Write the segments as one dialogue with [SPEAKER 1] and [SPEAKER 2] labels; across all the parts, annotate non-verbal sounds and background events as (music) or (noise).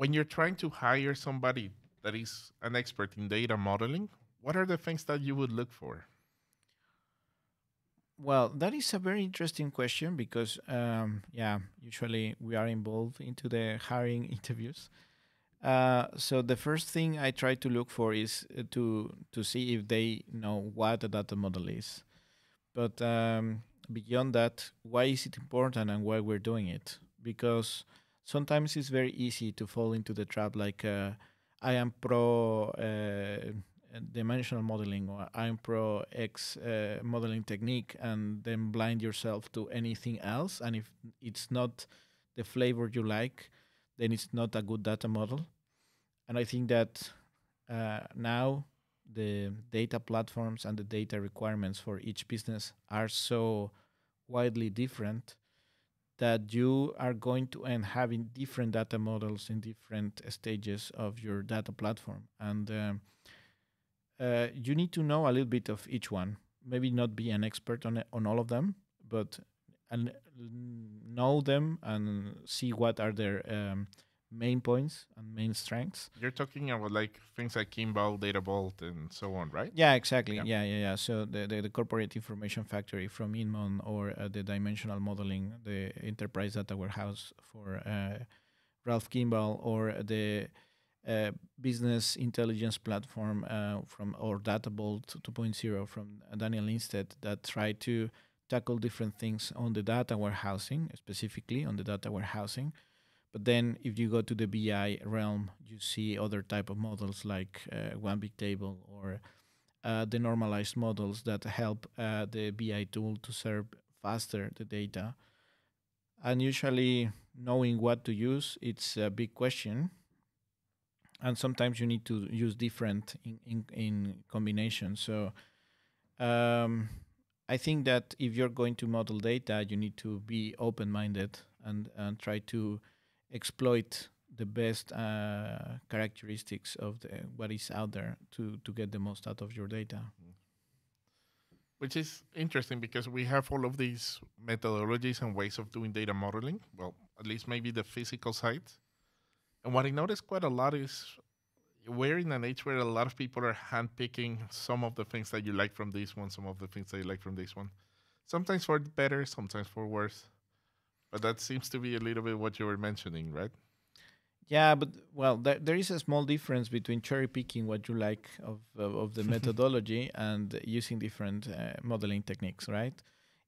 [SPEAKER 1] when you're trying to hire somebody that is an expert in data modeling, what are the things that you would look for?
[SPEAKER 2] Well, that is a very interesting question because, um, yeah, usually we are involved into the hiring (laughs) interviews. Uh, so the first thing I try to look for is uh, to to see if they know what a data model is. But um, beyond that, why is it important and why we're doing it? Because sometimes it's very easy to fall into the trap like uh, I am pro uh, dimensional modeling or I'm pro X uh, modeling technique and then blind yourself to anything else. And if it's not the flavor you like, then it's not a good data model. And I think that uh, now the data platforms and the data requirements for each business are so widely different that you are going to end having different data models in different stages of your data platform. And um, uh, you need to know a little bit of each one. Maybe not be an expert on on all of them, but and know them and see what are their um, main points and main strengths.
[SPEAKER 1] You're talking about like things like Kimball, Data Vault, and so on, right?
[SPEAKER 2] Yeah, exactly. Yeah, yeah, yeah. yeah. So the, the, the corporate information factory from Inmon or uh, the dimensional modeling, the enterprise data warehouse for uh, Ralph Kimball or the uh, business intelligence platform uh, from or Data Vault 2.0 from Daniel Linstedt that try to tackle different things on the data warehousing, specifically on the data warehousing but then if you go to the BI realm, you see other type of models like uh, one big table or uh, the normalized models that help uh, the BI tool to serve faster the data. And usually knowing what to use, it's a big question. And sometimes you need to use different in, in, in combination. So um, I think that if you're going to model data, you need to be open-minded and, and try to exploit the best uh, characteristics of the, what is out there to to get the most out of your data.
[SPEAKER 1] Which is interesting because we have all of these methodologies and ways of doing data modeling. Well, at least maybe the physical side. And what I noticed quite a lot is we're in an age where a lot of people are handpicking some of the things that you like from this one, some of the things that you like from this one. Sometimes for better, sometimes for worse. But that seems to be a little bit what you were mentioning, right?
[SPEAKER 2] Yeah, but well, there, there is a small difference between cherry picking what you like of of, of the (laughs) methodology and using different uh, modeling techniques, right?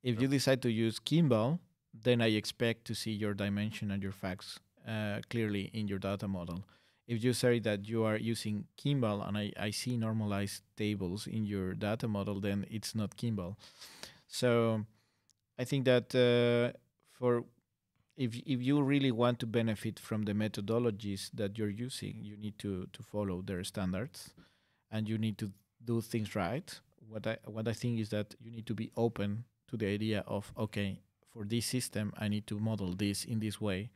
[SPEAKER 2] If you decide to use Kimball, then I expect to see your dimension and your facts uh, clearly in your data model. If you say that you are using Kimball and I, I see normalized tables in your data model, then it's not Kimball. So I think that uh, for if if you really want to benefit from the methodologies that you're using, you need to to follow their standards, and you need to do things right. What I what I think is that you need to be open to the idea of okay, for this system, I need to model this in this way,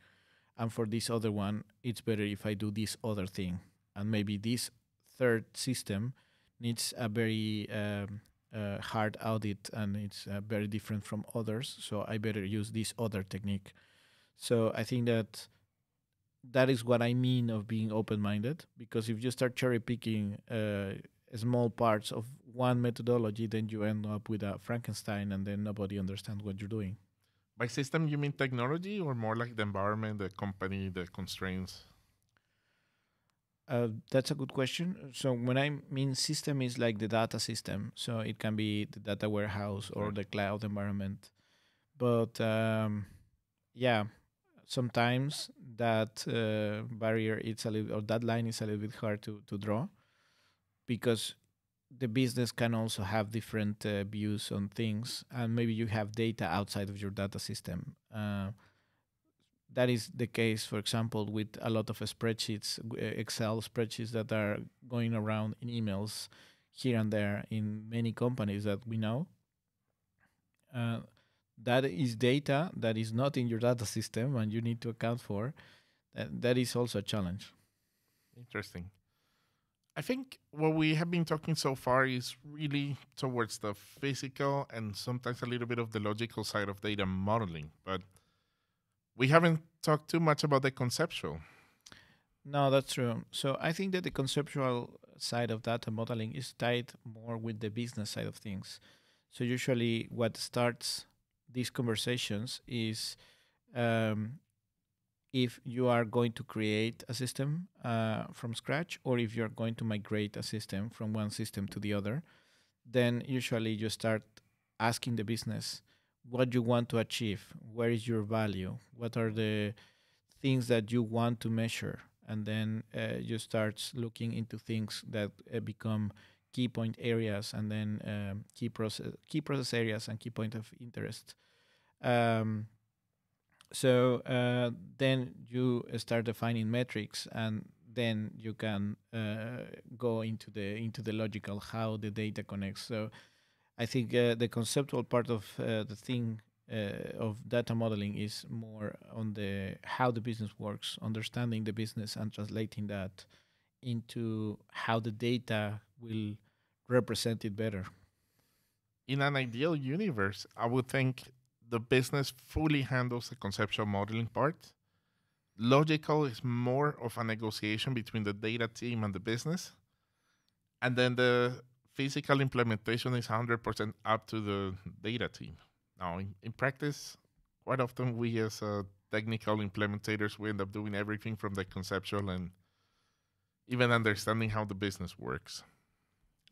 [SPEAKER 2] and for this other one, it's better if I do this other thing, and maybe this third system needs a very um, uh, hard audit and it's uh, very different from others. So I better use this other technique. So I think that that is what I mean of being open-minded. Because if you start cherry picking uh, small parts of one methodology, then you end up with a Frankenstein, and then nobody understands what you're doing.
[SPEAKER 1] By system, you mean technology, or more like the environment, the company, the constraints?
[SPEAKER 2] Uh, that's a good question. So when I mean system is like the data system, so it can be the data warehouse or the cloud environment. But um, yeah, sometimes that uh, barrier it's a little or that line is a little bit hard to to draw because the business can also have different uh, views on things, and maybe you have data outside of your data system. That is the case, for example, with a lot of spreadsheets, Excel spreadsheets that are going around in emails here and there in many companies that we know. Uh, that is data that is not in your data system and you need to account for. That, that is also a challenge.
[SPEAKER 1] Interesting. I think what we have been talking so far is really towards the physical and sometimes a little bit of the logical side of data modeling. But we haven't talked too much about the conceptual.
[SPEAKER 2] No, that's true. So I think that the conceptual side of data modeling is tied more with the business side of things. So usually, what starts these conversations is um, if you are going to create a system uh, from scratch or if you're going to migrate a system from one system to the other, then usually you start asking the business what you want to achieve, where is your value, what are the things that you want to measure, and then uh, you start looking into things that uh, become key point areas and then um, key process key process areas and key point of interest. Um, so uh, then you start defining metrics and then you can uh, go into the into the logical how the data connects so i think uh, the conceptual part of uh, the thing uh, of data modeling is more on the how the business works understanding the business and translating that into how the data will represent it better
[SPEAKER 1] in an ideal universe i would think the business fully handles the conceptual modeling part. Logical is more of a negotiation between the data team and the business. And then the physical implementation is 100% up to the data team. Now, in, in practice, quite often we as uh, technical implementators, we end up doing everything from the conceptual and even understanding how the business works.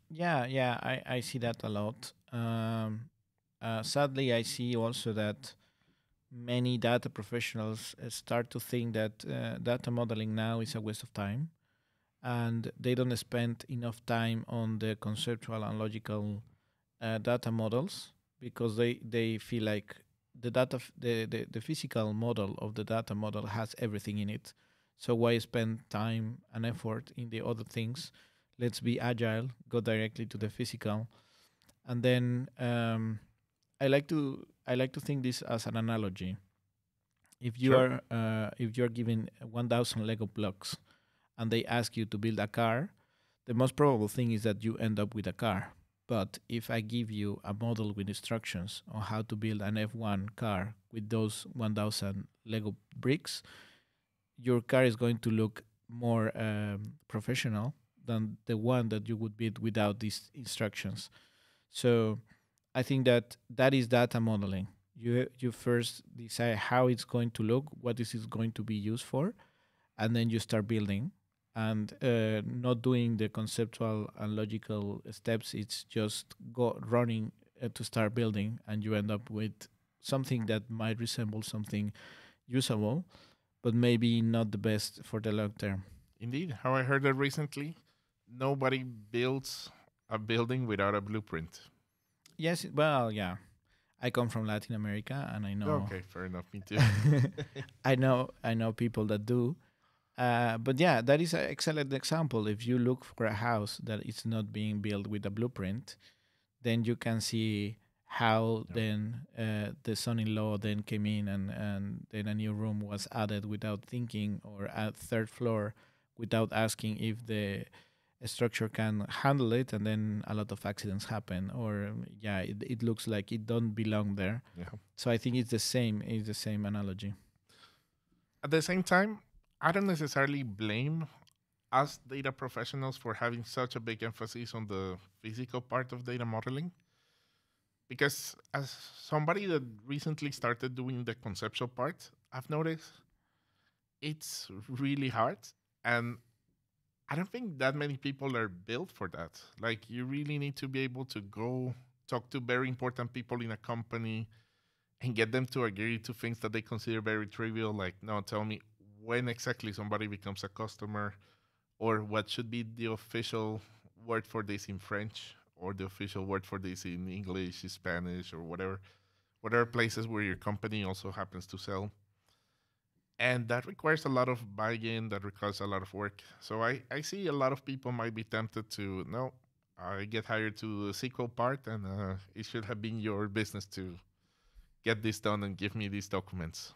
[SPEAKER 2] Yeah, yeah, I, I see that a lot. Um, uh, sadly, I see also that many data professionals uh, start to think that uh, data modeling now is a waste of time and they don't spend enough time on the conceptual and logical uh, data models because they, they feel like the data f- the, the, the physical model of the data model has everything in it so why spend time and effort in the other things let's be agile go directly to the physical and then um, I like to I like to think this as an analogy. If you sure. are uh, if you are given 1,000 Lego blocks and they ask you to build a car, the most probable thing is that you end up with a car. But if I give you a model with instructions on how to build an F1 car with those 1,000 Lego bricks, your car is going to look more um, professional than the one that you would build without these instructions. So I think that that is data modeling. You you first decide how it's going to look, what is it going to be used for, and then you start building. And uh, not doing the conceptual and logical steps. It's just go running uh, to start building, and you end up with something that might resemble something usable, but maybe not the best for the long term.
[SPEAKER 1] Indeed, how I heard that recently, nobody builds a building without a blueprint.
[SPEAKER 2] Yes, well, yeah. I come from Latin America, and I know.
[SPEAKER 1] Okay, fair enough. Me too. (laughs)
[SPEAKER 2] I know, I know people that do. Uh, but yeah, that is an excellent example. If you look for a house that is not being built with a blueprint, then you can see how yeah. then uh, the son-in-law then came in and, and then a new room was added without thinking or a third floor without asking if the structure can handle it and then a lot of accidents happen or yeah it, it looks like it don't belong there yeah. so i think it's the same it's the same analogy
[SPEAKER 1] at the same time i don't necessarily blame us data professionals for having such a big emphasis on the physical part of data modeling because as somebody that recently started doing the conceptual part i've noticed it's really hard and I don't think that many people are built for that. Like you really need to be able to go talk to very important people in a company and get them to agree to things that they consider very trivial like no tell me when exactly somebody becomes a customer or what should be the official word for this in French or the official word for this in English, Spanish or whatever whatever places where your company also happens to sell. And that requires a lot of buy-in that requires a lot of work. So i, I see a lot of people might be tempted to no i get hired to the SQL part and uh, it should have been your business to get this done and give me these documents